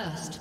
First.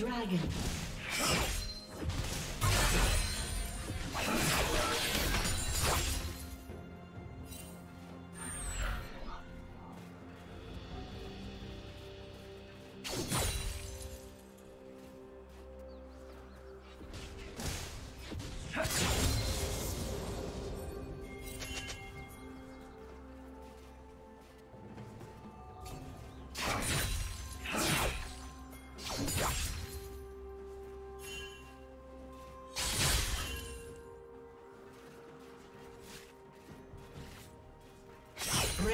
Dragon.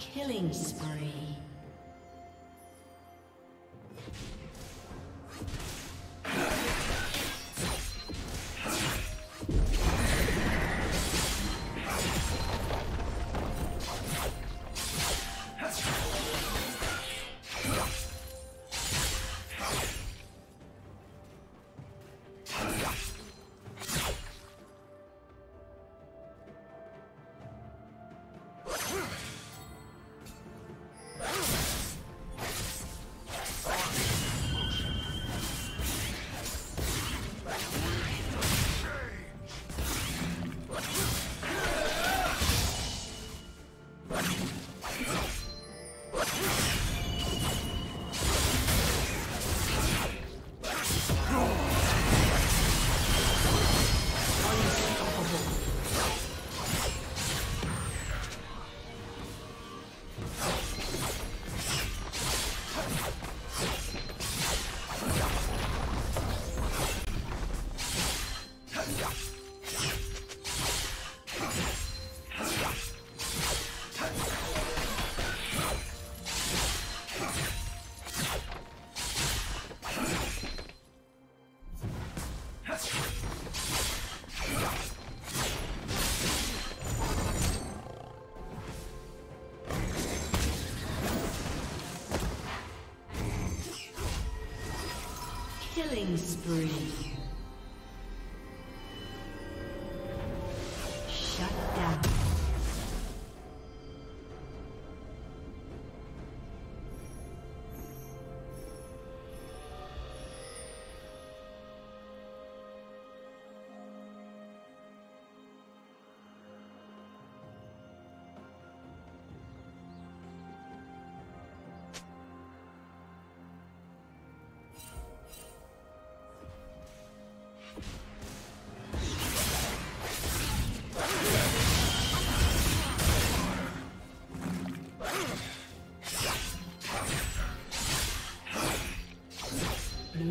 Killing spree. Killing spree.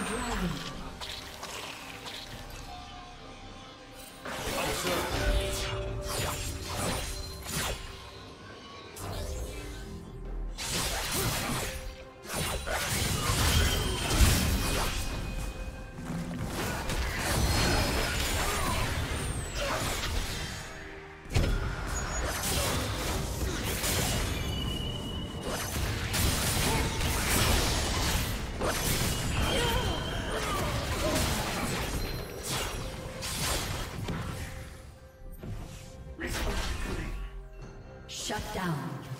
dragon. Shut down.